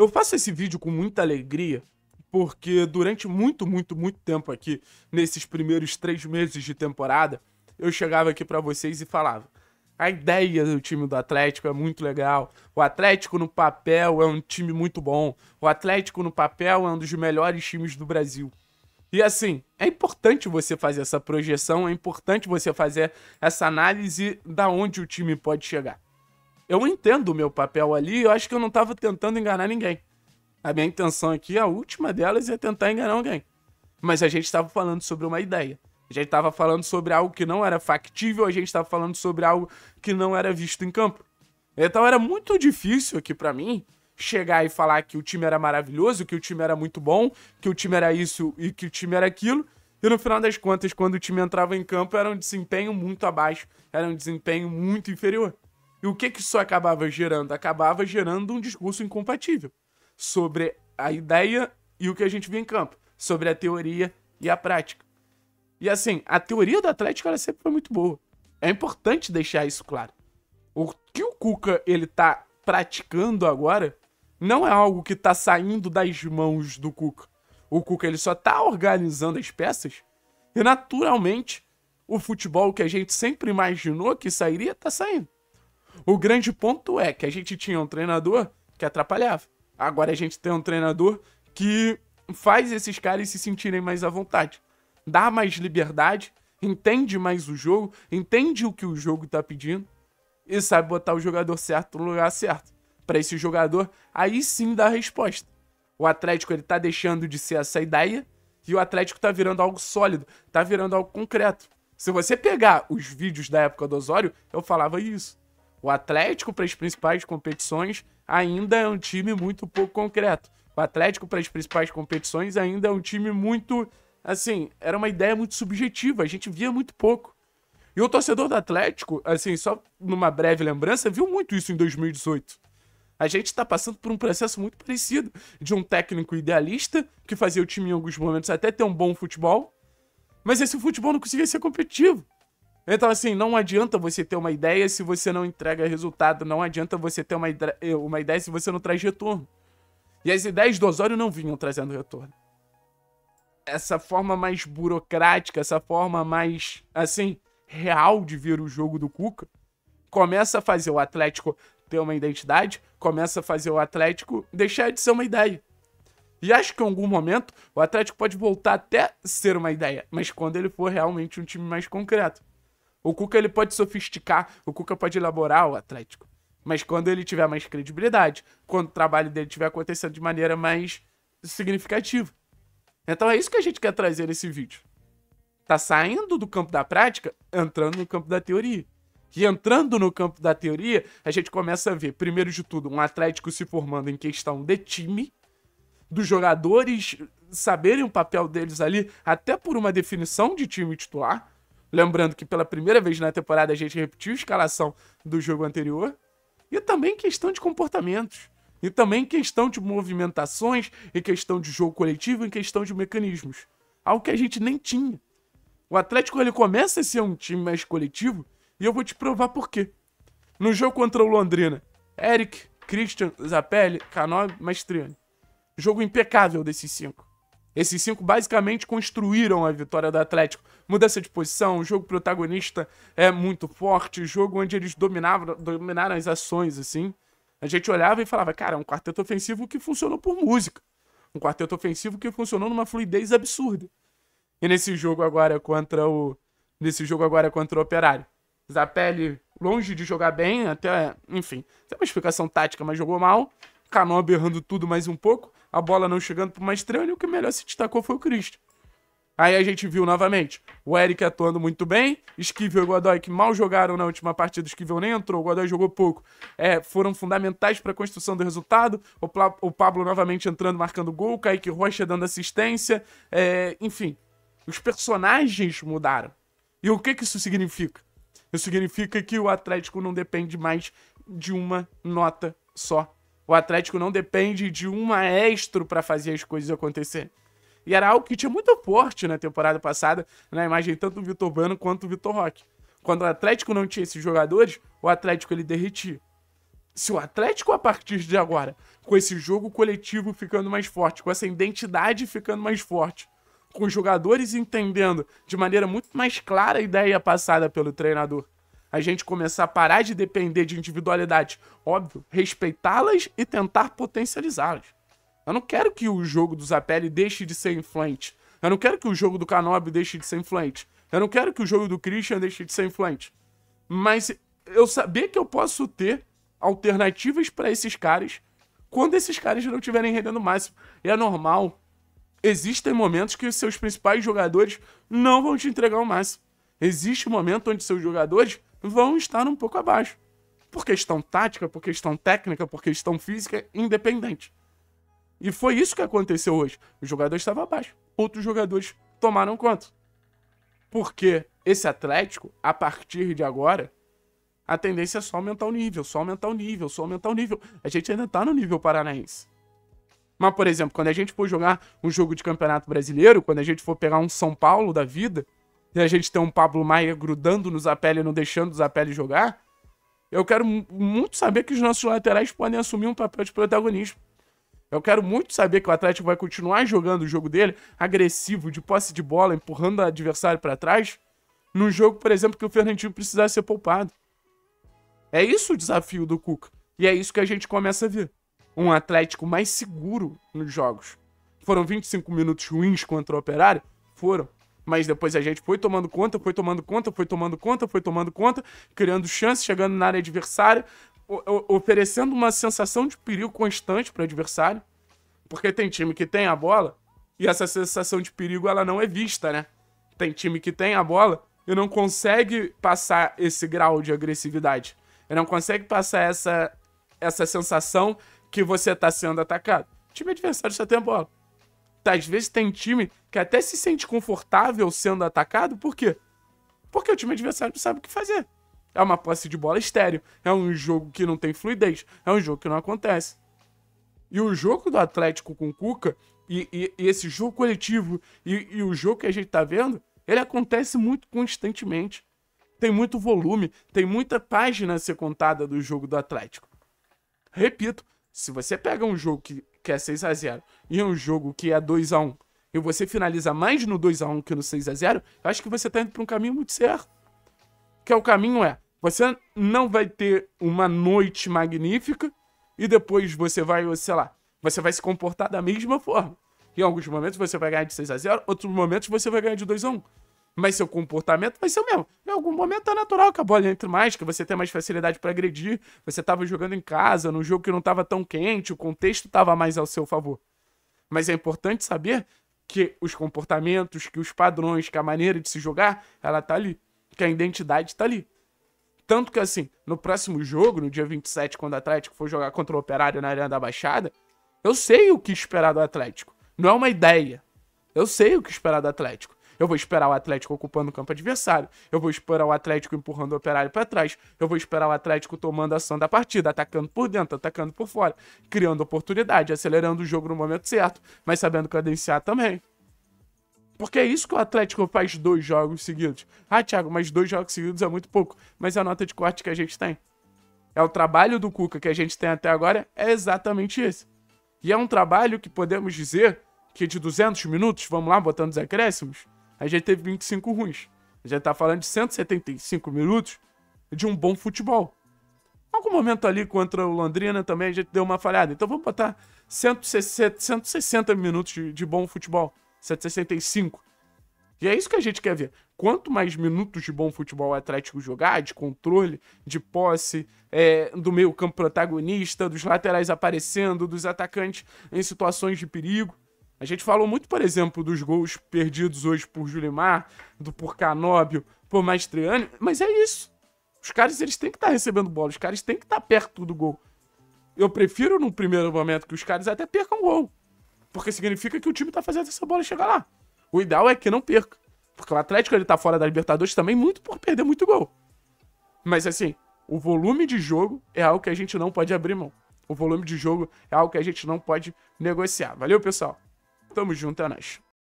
Eu faço esse vídeo com muita alegria, porque durante muito, muito, muito tempo aqui, nesses primeiros três meses de temporada, eu chegava aqui para vocês e falava: a ideia do time do Atlético é muito legal. O Atlético no papel é um time muito bom. O Atlético no papel é um dos melhores times do Brasil. E assim, é importante você fazer essa projeção, é importante você fazer essa análise da onde o time pode chegar. Eu entendo o meu papel ali, eu acho que eu não estava tentando enganar ninguém. A minha intenção aqui, a última delas, é tentar enganar alguém. Mas a gente estava falando sobre uma ideia. A gente estava falando sobre algo que não era factível, a gente estava falando sobre algo que não era visto em campo. Então era muito difícil aqui para mim chegar e falar que o time era maravilhoso, que o time era muito bom, que o time era isso e que o time era aquilo. E no final das contas, quando o time entrava em campo, era um desempenho muito abaixo, era um desempenho muito inferior. E o que que isso acabava gerando? Acabava gerando um discurso incompatível sobre a ideia e o que a gente vê em campo, sobre a teoria e a prática. E assim, a teoria do Atlético ela sempre foi muito boa. É importante deixar isso claro. O que o Cuca ele tá praticando agora não é algo que tá saindo das mãos do Cuca. O Cuca ele só tá organizando as peças e naturalmente o futebol que a gente sempre imaginou que sairia tá saindo. O grande ponto é que a gente tinha um treinador que atrapalhava. Agora a gente tem um treinador que faz esses caras se sentirem mais à vontade, dá mais liberdade, entende mais o jogo, entende o que o jogo tá pedindo e sabe botar o jogador certo no lugar certo para esse jogador, aí sim dá a resposta. O Atlético ele tá deixando de ser essa ideia e o Atlético tá virando algo sólido, tá virando algo concreto. Se você pegar os vídeos da época do Osório, eu falava isso. O Atlético para as principais competições ainda é um time muito pouco concreto. O Atlético para as principais competições ainda é um time muito assim, era uma ideia muito subjetiva, a gente via muito pouco. E o torcedor do Atlético, assim, só numa breve lembrança, viu muito isso em 2018. A gente está passando por um processo muito parecido de um técnico idealista que fazia o time em alguns momentos até ter um bom futebol, mas esse futebol não conseguia ser competitivo. Então, assim, não adianta você ter uma ideia se você não entrega resultado, não adianta você ter uma, uma ideia se você não traz retorno. E as ideias do Osório não vinham trazendo retorno. Essa forma mais burocrática, essa forma mais, assim, real de ver o jogo do Cuca, começa a fazer o Atlético ter uma identidade, começa a fazer o Atlético deixar de ser uma ideia. E acho que em algum momento o Atlético pode voltar até ser uma ideia, mas quando ele for realmente um time mais concreto. O Cuca ele pode sofisticar, o Cuca pode elaborar o Atlético, mas quando ele tiver mais credibilidade, quando o trabalho dele estiver acontecendo de maneira mais significativa. Então é isso que a gente quer trazer nesse vídeo. Tá saindo do campo da prática, entrando no campo da teoria. E entrando no campo da teoria, a gente começa a ver, primeiro de tudo, um Atlético se formando em questão de time, dos jogadores saberem o papel deles ali, até por uma definição de time titular. Lembrando que pela primeira vez na temporada a gente repetiu a escalação do jogo anterior. E também questão de comportamentos. E também questão de movimentações, e questão de jogo coletivo, e questão de mecanismos. Algo que a gente nem tinha. O Atlético ele começa a ser um time mais coletivo e eu vou te provar por quê. No jogo contra o Londrina, Eric, Christian, Zapelli, Canobi, Mastriani. Jogo impecável desses cinco. Esses cinco basicamente construíram a vitória do Atlético. Mudança de posição, jogo protagonista é muito forte, jogo onde eles dominavam, dominaram as ações, assim. A gente olhava e falava, cara, é um quarteto ofensivo que funcionou por música. Um quarteto ofensivo que funcionou numa fluidez absurda. E nesse jogo agora contra o. Nesse jogo agora contra o Operário. Zapelli longe de jogar bem, até, enfim, tem uma explicação tática, mas jogou mal. Canobi errando tudo mais um pouco, a bola não chegando pro Maestrano e o que melhor se destacou foi o Cristo. Aí a gente viu novamente o Eric atuando muito bem, Esquivel e Godoy que mal jogaram na última partida, Esquivel nem entrou, o Godoy jogou pouco, é, foram fundamentais para a construção do resultado. O, o, Pablo novamente entrando, marcando gol, Kaique Rocha dando assistência, é, enfim, os personagens mudaram. E o que, que isso significa? Isso significa que o Atlético não depende mais de uma nota só. O Atlético não depende de um maestro para fazer as coisas acontecerem. E era algo que tinha muito forte na temporada passada, na imagem tanto do Vitor Bueno quanto do Vitor Roque. Quando o Atlético não tinha esses jogadores, o Atlético ele derretia. Se o Atlético, a partir de agora, com esse jogo coletivo ficando mais forte, com essa identidade ficando mais forte, com os jogadores entendendo de maneira muito mais clara a ideia passada pelo treinador, a gente começar a parar de depender de individualidade, óbvio, respeitá-las e tentar potencializá-las. Eu não quero que o jogo do Zapelli deixe de ser influente. Eu não quero que o jogo do Canobi deixe de ser influente. Eu não quero que o jogo do Christian deixe de ser influente. Mas eu saber que eu posso ter alternativas para esses caras quando esses caras não estiverem rendendo o máximo. E é normal. Existem momentos que seus principais jogadores não vão te entregar o máximo. Existe um momento onde seus jogadores vão estar um pouco abaixo. Por questão tática, por questão técnica, por questão física, independente. E foi isso que aconteceu hoje. O jogador estava abaixo. Outros jogadores tomaram conta. Porque esse Atlético, a partir de agora, a tendência é só aumentar o nível, só aumentar o nível, só aumentar o nível. A gente ainda tá no nível paranaense. Mas, por exemplo, quando a gente for jogar um jogo de campeonato brasileiro, quando a gente for pegar um São Paulo da vida, e a gente tem um Pablo Maia grudando no Zapelli e não deixando o Zapelli jogar, eu quero muito saber que os nossos laterais podem assumir um papel de protagonismo. Eu quero muito saber que o Atlético vai continuar jogando o jogo dele, agressivo, de posse de bola, empurrando o adversário para trás, num jogo, por exemplo, que o Fernandinho precisasse ser poupado. É isso o desafio do Cuca. E é isso que a gente começa a ver. Um Atlético mais seguro nos jogos. Foram 25 minutos ruins contra o Operário? Foram. Mas depois a gente foi tomando conta, foi tomando conta, foi tomando conta, foi tomando conta, criando chances, chegando na área adversária, oferecendo uma sensação de perigo constante para o adversário. Porque tem time que tem a bola e essa sensação de perigo ela não é vista, né? Tem time que tem a bola e não consegue passar esse grau de agressividade. Ele não consegue passar essa, essa sensação que você está sendo atacado. O time adversário só tem a bola. Às vezes tem time que até se sente confortável sendo atacado, por quê? Porque o time adversário sabe o que fazer. É uma posse de bola estéreo. É um jogo que não tem fluidez. É um jogo que não acontece. E o jogo do Atlético com o Cuca, e, e, e esse jogo coletivo, e, e, o jogo que a gente tá vendo, ele acontece muito constantemente tem muito volume, tem muita página a ser contada do jogo do Atlético. Repito, se você pega um jogo que, que é 6 a 0 e um jogo que é 2 a 1 e você finaliza mais no 2 a 1 que no 6 a 0 eu acho que você está indo para um caminho muito certo. Que é o caminho é, você não vai ter uma noite magnífica e depois você vai, sei lá, você vai se comportar da mesma forma. Em alguns momentos você vai ganhar de 6 a 0 outros momentos você vai ganhar de 2 a 1 mas seu comportamento vai ser o mesmo. Em algum momento é natural que a bola entre mais, que você tem mais facilidade para agredir. Você estava jogando em casa, num jogo que não estava tão quente, o contexto estava mais ao seu favor. Mas é importante saber que os comportamentos, que os padrões, que a maneira de se jogar, ela tá ali. Que a identidade tá ali. Tanto que, assim, no próximo jogo, no dia 27, quando o Atlético for jogar contra o Operário na Arena da Baixada, eu sei o que esperar do Atlético. Não é uma ideia. Eu sei o que esperar do Atlético. Eu vou esperar o Atlético ocupando o campo adversário. Eu vou esperar o Atlético empurrando o operário para trás. Eu vou esperar o Atlético tomando a ação da partida, atacando por dentro, atacando por fora, criando oportunidade, acelerando o jogo no momento certo, mas sabendo cadenciar também. Porque é isso que o Atlético faz dois jogos seguidos. Ah, Thiago, mas dois jogos seguidos é muito pouco. Mas é a nota de corte que a gente tem. É o trabalho do Cuca que a gente tem até agora, é exatamente esse. E é um trabalho que podemos dizer que de 200 minutos, vamos lá, botando os acréscimos, a gente teve 25 ruins. A gente tá falando de 175 minutos de um bom futebol. Algum momento ali contra o Londrina também a gente deu uma falhada. Então vamos botar 160, 160 minutos de, de bom futebol. 165. E é isso que a gente quer ver. Quanto mais minutos de bom futebol o Atlético jogar, de controle, de posse, é, do meio campo protagonista, dos laterais aparecendo, dos atacantes em situações de perigo, a gente falou muito, por exemplo, dos gols perdidos hoje por Julimar, do por Canóbio, por Maestriani, mas é isso. Os caras eles têm que estar tá recebendo bola, os caras têm que estar tá perto do gol. Eu prefiro no primeiro momento que os caras até percam gol, porque significa que o time está fazendo essa bola chegar lá. O ideal é que não perca, porque o Atlético ele tá fora da Libertadores também muito por perder muito gol. Mas assim, o volume de jogo é algo que a gente não pode abrir mão. O volume de jogo é algo que a gente não pode negociar. Valeu, pessoal? Tamo junto, é nóis.